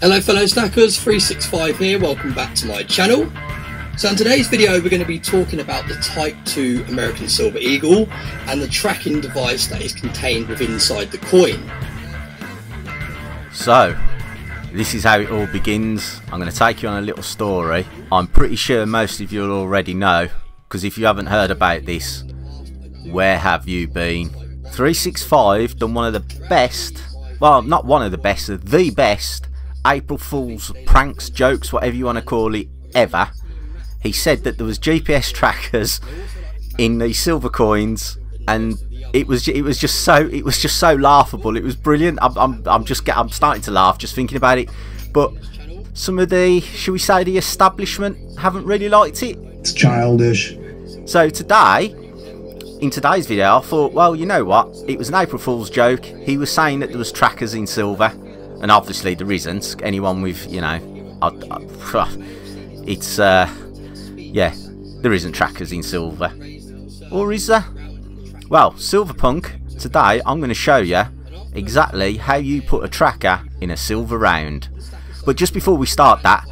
Hello fellow snackers, 365 here, welcome back to my channel. So in today's video we're going to be talking about the Type 2 American Silver Eagle and the tracking device that is contained within inside the coin. So, this is how it all begins. I'm going to take you on a little story. I'm pretty sure most of you already know, because if you haven't heard about this, where have you been? 365 done one of the best, well not one of the best, the best April Fool's pranks, jokes, whatever you want to call it, ever. He said that there was GPS trackers in the silver coins, and it was it was just so it was just so laughable. It was brilliant. I'm I'm, I'm just I'm starting to laugh just thinking about it. But some of the should we say the establishment haven't really liked it. It's childish. So today in today's video I thought well you know what it was an April Fool's joke he was saying that there was trackers in silver and obviously there isn't. Anyone with, you know, I, I, it's, uh, yeah, there isn't trackers in silver. Or is there? Well, Silverpunk, today I'm going to show you exactly how you put a tracker in a silver round. But just before we start that,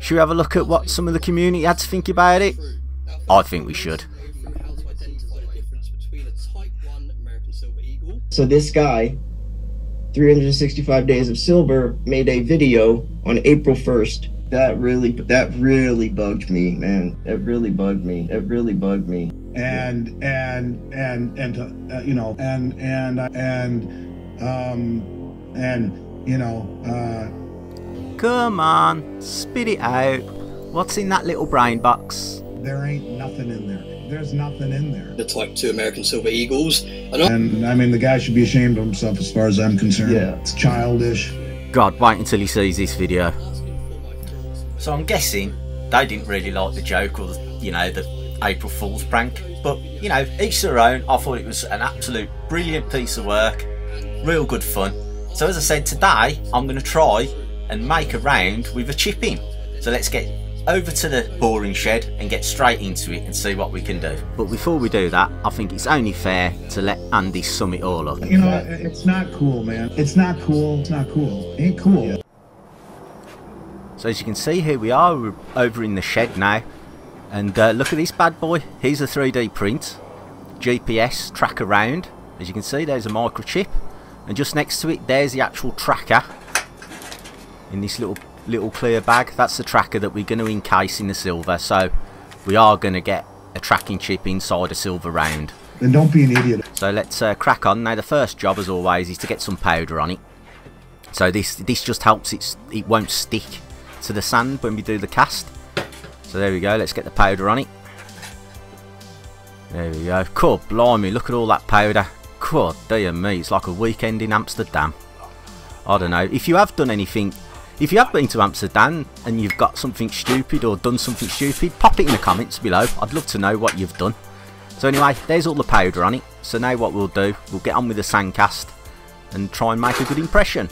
should we have a look at what some of the community had to think about it? I think we should. So this guy 365 Days of Silver made a video on April 1st. That really, that really bugged me, man. That really bugged me. It really bugged me. And and and and uh, you know and and and um and you know uh Come on, spit it out. What's in that little brain box? There ain't nothing in there there's nothing in there. The Type 2 American Silver Eagles. And, and I mean, the guy should be ashamed of himself as far as I'm concerned. Yeah. It's childish. God, wait until he sees this video. So I'm guessing they didn't really like the joke or, the, you know, the April Fool's prank. But, you know, each their own. I thought it was an absolute brilliant piece of work. Real good fun. So as I said, today I'm going to try and make a round with a chip in. So let's get over to the boring shed and get straight into it and see what we can do. But before we do that, I think it's only fair to let Andy sum it all up. You know, it's not cool, man. It's not cool. It's not cool. It ain't cool. So as you can see, here we are. We're over in the shed now. And uh, look at this bad boy. Here's a 3D print. GPS tracker around. As you can see, there's a microchip. And just next to it, there's the actual tracker. In this little little clear bag. That's the tracker that we're going to encase in the silver. So we are going to get a tracking chip inside a silver round. Then don't be an idiot. So let's uh, crack on. Now the first job as always is to get some powder on it. So this this just helps it, it won't stick to the sand when we do the cast. So there we go, let's get the powder on it. There we go. Cool, blimey, look at all that powder. God, dear me, it's like a weekend in Amsterdam. I don't know. If you have done anything if you have been to Amsterdam and you've got something stupid or done something stupid, pop it in the comments below. I'd love to know what you've done. So anyway, there's all the powder on it. So now what we'll do, we'll get on with the sandcast and try and make a good impression.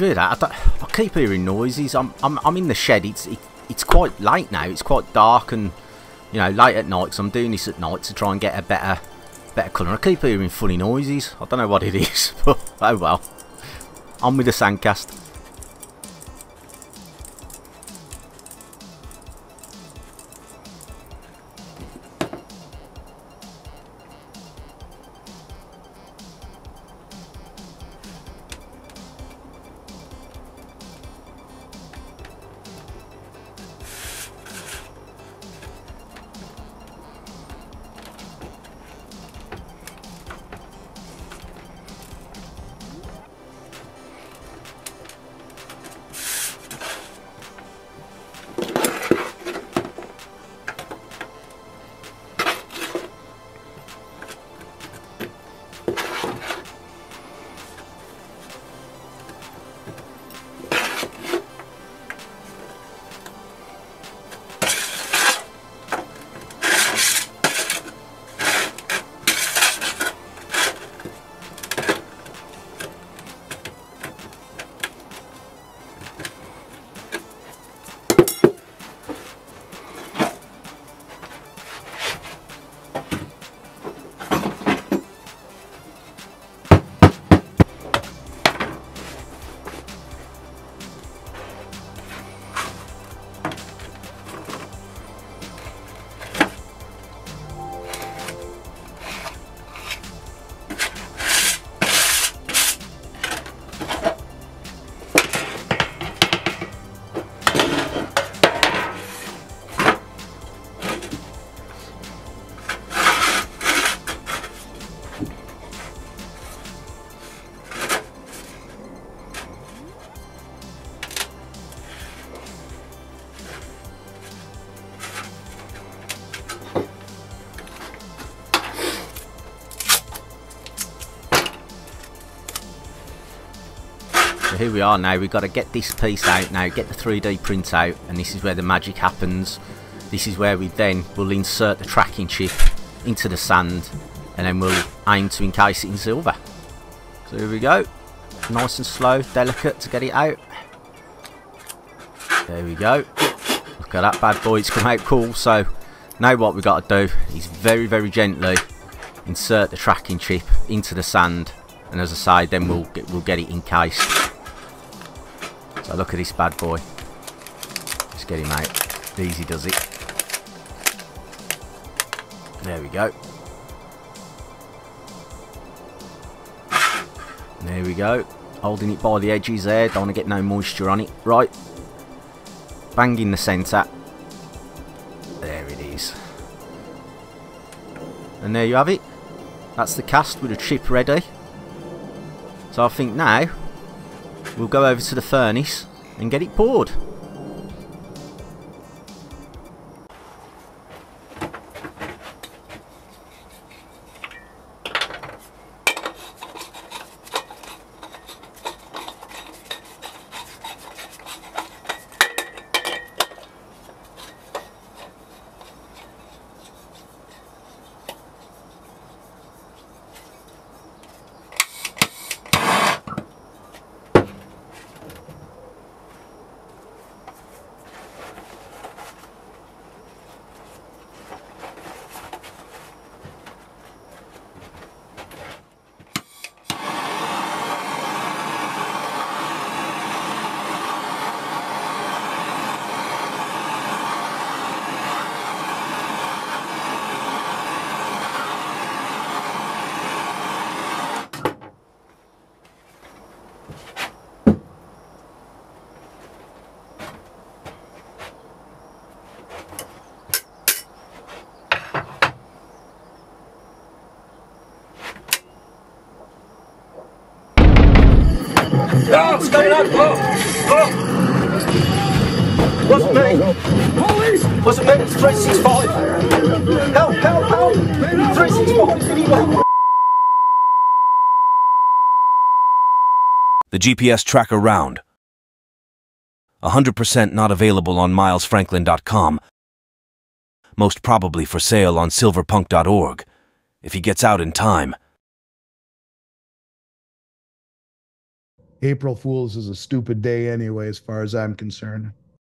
That? I, I, keep hearing noises. I'm, I'm, I'm in the shed. It's, it, it's quite late now. It's quite dark and, you know, late at night. So I'm doing this at night to try and get a better, better colour. I keep hearing funny noises. I don't know what it is, but oh well. On with the sandcast. Here we are now, we've got to get this piece out now, get the 3D print out, and this is where the magic happens. This is where we then will insert the tracking chip into the sand, and then we'll aim to encase it in silver. So here we go, nice and slow, delicate to get it out. There we go. Look at that bad boy, it's come out cool, so now what we've got to do is very, very gently insert the tracking chip into the sand and as I say then we'll get, we'll get it encased so look at this bad boy. Just get him out easy does it? There we go. There we go. Holding it by the edges there. Don't want to get no moisture on it. Right. Bang in the centre. There it is. And there you have it. That's the cast with a chip ready. So I think now we'll go over to the furnace and get it poured. What's on? Oh, oh. Wasn't me. Police! It's 365. Help, help, help! 365. The GPS tracker round. 100% not available on milesfranklin.com. Most probably for sale on silverpunk.org. If he gets out in time. April Fools is a stupid day anyway, as far as I'm concerned.